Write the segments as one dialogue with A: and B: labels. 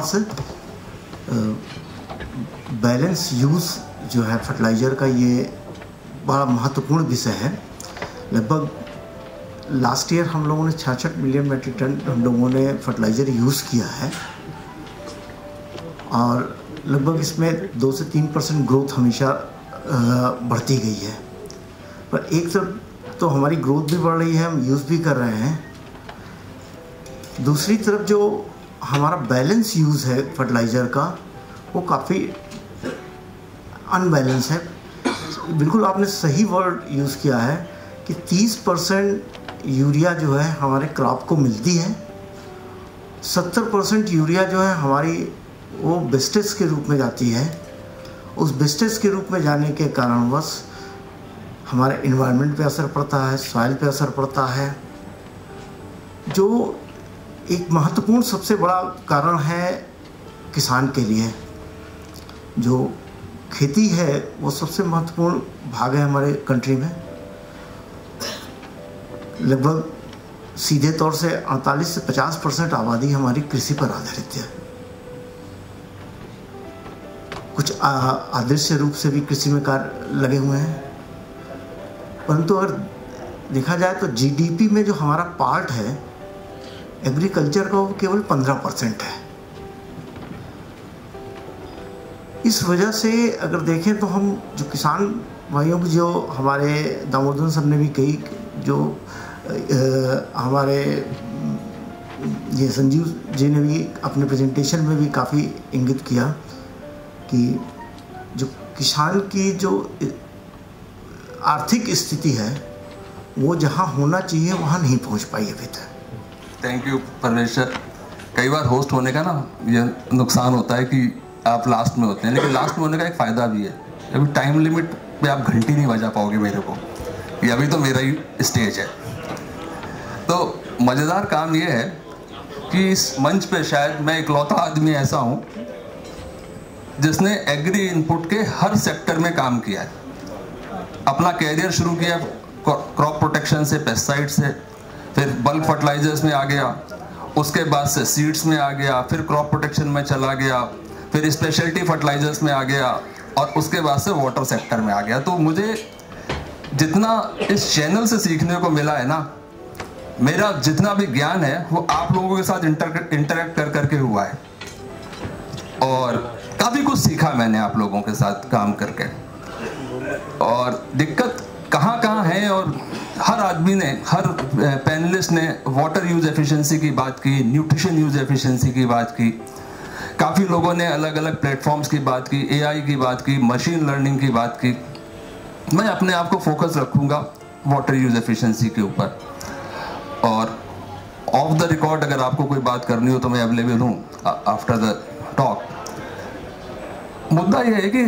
A: पास balance use जो है fertiliser का ये बड़ा महत्वपूर्ण विषय है। लगभग लास्ट ईयर हम लोगों ने छाछठ मिलियन मेट्रिक टन हम लोगों ने फर्टिलाइज़र यूज़ किया है। और लगभग इसमें दो से तीन परसेंट ग्रोथ हमेशा बढ़ती गई है। पर एक तरफ़ तो हमारी ग्रोथ भी बढ़ रही है, हम यूज़ भी कर रहे हैं। दूसरी तरफ़ जो हमारा बैलेंस यूज़ है फर्टिलाइज़र का, वो काफ़ी अनबैलेंस है। बिल्कुल आपने सही वर्ड यूज़ किया है कि 30 परसेंट यूरिया जो है हमारे क्रॉप को मिलती है। 70 परसेंट यूरिया जो है हमारी वो बेस्टेज के रूप में जाती है। उस बेस्टेज के रूप में जाने के कारणवश हमारे इन्वायरमेंट पे असर पड़ता है सॉइल पे असर पड़ता है। जो एक महत्वपूर्ण सबसे बड़ा कारण है किसान के लिए। जो खेती है, वो सबसे महत्वपूर्ण भाग है हमारे कंट्री में। लगभग सीधे तौर से 48 से 50 परसेंट आबादी हमारी कृषि पर आधारित है। कुछ आदर्श रूप से भी कृषि में कार्य लगे हुए हैं। परंतु अगर देखा जाए तो जीडीपी में जो हमारा पार्ट है एग्रीकल्चर का केवल 15 परसेंट है। इस वजह से अगर देखें तो हम जो किसान भाइयों की जो हमारे दामोदर साहब ने भी कही जो आ, हमारे ये संजीव जी ने भी अपने प्रेजेंटेशन में भी काफ़ी इंगित किया कि जो किसान की जो आर्थिक स्थिति है वो जहाँ होना चाहिए वहाँ नहीं पहुँच पाई अभी तक।
B: थैंक यू परमेश्वर, कई बार होस्ट होने का ना ये नुकसान होता है कि आप लास्ट में होते हैं, लेकिन लास्ट में होने का एक फ़ायदा भी है। अभी टाइम लिमिट पे आप घंटी नहीं बजा पाओगे मेरे को। ये अभी तो मेरा ही स्टेज है। तो मज़ेदार काम ये है कि इस मंच पे शायद मैं इकलौता आदमी ऐसा हूँ, जिसने एग्री इनपुट के हर सेक्टर में काम किया है। अपना कैरियर शुरू किया क्रॉप प्रोटेक्शन से पेस्टिसाइड से फिर बल्क फर्टिलाइजर्स में आ गया। उसके बाद से सीड्स में आ गया, फिर क्रॉप प्रोटेक्शन में चला गया, फिर स्पेशलिटी फर्टिलाइजर्स में आ गया और उसके बाद से वाटर सेक्टर में आ गया। तो मुझे जितना इस चैनल से सीखने को मिला है ना, मेरा जितना भी ज्ञान है, वो आप लोगों के साथ इंटर इंटरेक्ट कर करके हुआ है। और काफ़ी कुछ सीखा मैंने आप लोगों के साथ काम करके। और दिक्कत कहाँ कहाँ है और हर आदमी ने, हर पैनलिस्ट ने वाटर यूज़ एफिशिएंसी की बात की न्यूट्रिशन यूज़ एफिशिएंसी की बात की। काफ़ी लोगों ने अलग अलग प्लेटफॉर्म्स की बात की एआई की बात की मशीन लर्निंग की बात की। मैं अपने आप को फोकस रखूँगा वाटर यूज़ एफिशिएंसी के ऊपर। और ऑफ़ द रिकॉर्ड अगर आपको कोई बात करनी हो तो मैं अवेलेबल हूँ आफ्टर द टॉक मुद्दा यह है कि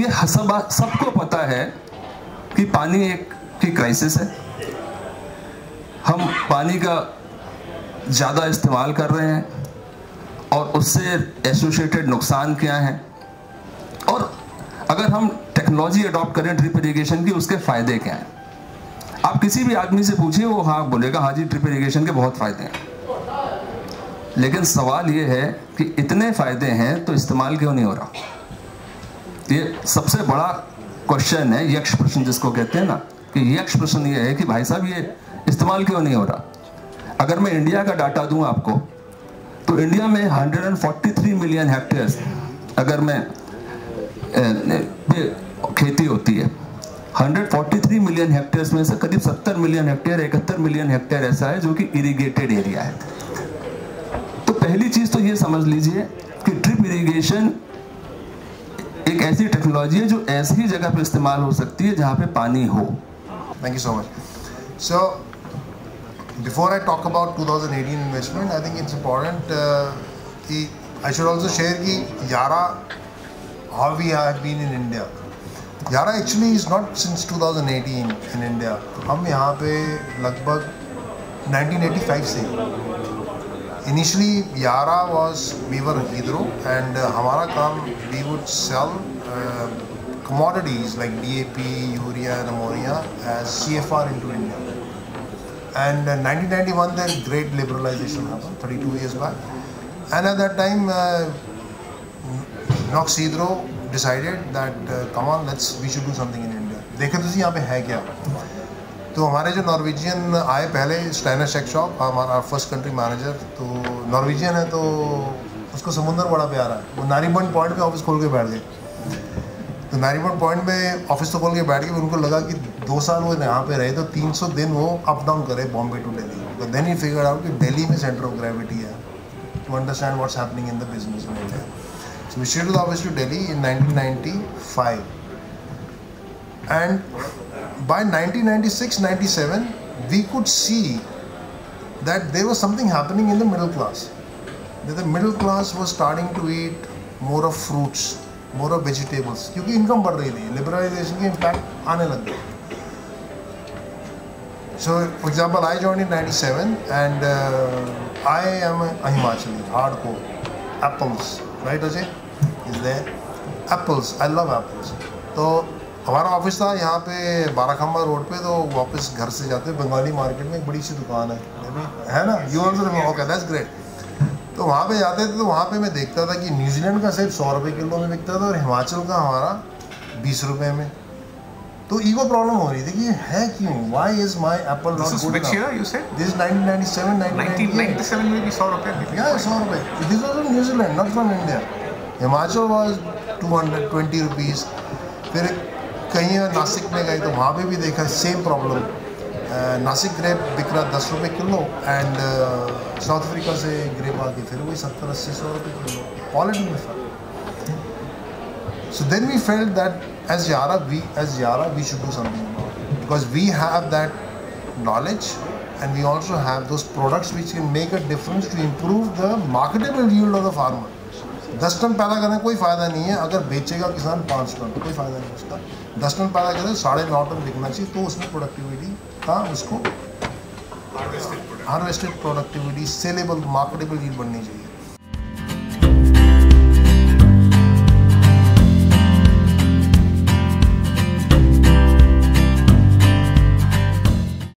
B: ये सब सबको पता है कि पानी एक की क्राइसिस है। हम पानी का ज़्यादा इस्तेमाल कर रहे हैं और उससे एसोसिएटेड नुकसान क्या हैं? और अगर हम टेक्नोलॉजी अडॉप्ट करें ड्रिप इरीगेशन की, उसके फ़ायदे क्या हैं? आप किसी भी आदमी से पूछिए, वो हाँ बोलेगा हाँ जी ड्रिप इरीगेशन के बहुत फ़ायदे हैं। लेकिन सवाल ये है कि इतने फ़ायदे हैं तो इस्तेमाल क्यों नहीं हो रहा? ये सबसे बड़ा क्वेश्चन है, यक्ष प्रश्न जिसको कहते हैं ना कि यक्ष प्रश्न ये है कि भाई साहब, ये इस्तेमाल क्यों नहीं हो रहा? अगर मैं इंडिया का डाटा दूँ आपको तो इंडिया में 143 मिलियन हेक्टेयर्स अगर मैं खेती होती है 143 मिलियन हेक्टेयर्स में से करीब 70 मिलियन हेक्टेयर इकहत्तर मिलियन हेक्टेयर ऐसा है जो कि इरिगेटेड एरिया है। तो पहली चीज़ तो ये समझ लीजिए कि ड्रिप इरिगेशन एक ऐसी टेक्नोलॉजी है जो ऐसी जगह पर इस्तेमाल हो सकती है जहाँ पे पानी हो।
C: Thank you so much so before I talk about 2018 investment, I think it's important uh, I should also share ki Yara, how we have been in India. Yara actually is not since 2018 in India. हम यहाँ पे लगभग 1985 से Initially Yara was we were Hydro and uh, हमारा काम we would sell uh, commodities like DAP, urea and ammonia as CFR into India. And in 1991, then great liberalization happened, 32 years back. And at that time, uh, Noxidro decided that uh, come on, let's we should do something in India. देखे तो यहाँ पे है क्या तो हमारे जो Norwegian आए पहले शेक शॉप हमारा फ़र्स्ट कंट्री मैनेजर तो नॉर्वेजियन है तो उसको समुंदर बड़ा प्यारा है वो नारीबंड पॉइंट पे ऑफ़िस खोल के बैठ गए तो नारीपुर पॉइंट में ऑफ़िस तो खोल के बैठ गए, उनको लगा कि दो साल वो यहाँ पे रहे तो 300 दिन वो अप डाउन करे बॉम्बे टू डेली तो देन ही फिगर आउट कि डेली में सेंटर ऑफ़ ग्रेविटी है to understand what's happening in the business in India so we shifted office to Delhi in 1995 and by 1996 97 we could see that there was something happening in the middle class the middle class was starting to eat more of fruits more of vegetables क्योंकि income बढ़ रही थी liberalisation के impact आने लग गए। So for example I join in ninety seven and I am Himachali hard को apples right Ajay is there apples I love apples तो हमारा ऑफ़िस था यहाँ पे बाराखंबा रोड पे तो वापस घर से जाते बंगाली मार्केट में एक बड़ी सी दुकान है। है ना? You also okay that's great तो वहाँ पे जाते थे तो वहाँ पे मैं देखता था कि न्यूजीलैंड का सिर्फ़ सौ रुपये किलो में बिकता था और हिमाचल का हमारा बीस रुपये में। तो ईगो प्रॉब्लम हो रही थी कि है क्यों? Why
D: is
C: my
D: apple not good you
C: this 1997
D: 1997 में भी सौ रुपये
C: Yeah, सौ रुपये this was New Zealand not from India Himachal was 220 rupees फिर कहीं नासिक में गए तो वहाँ पे भी देखा सेम प्रॉब्लम नासिक ग्रेप बिक रहा दस रुपये किलो एंड साउथ अफ्रीका से ग्रेप आ गई फिर वही सत्तर, अस्सी, सौ रुपये किलो। क्वालिटी में फ़र्क so then we felt that as Yara we as Yara we should do something because we have that knowledge and we also have those products which can make a difference to improve the marketable yield of the farmer दस tonne पैदा करने कोई फ़ायदा नहीं है। अगर बेचेगा किसान पाँच टन, कोई फ़ायदा नहीं उसका। दस टन पैदा करें, साढ़े नौ टन बिकना चाहिए तो उसमें प्रोडक्टिविटी का उसको। Harvested productivity saleable marketable yield बननी चाहिए।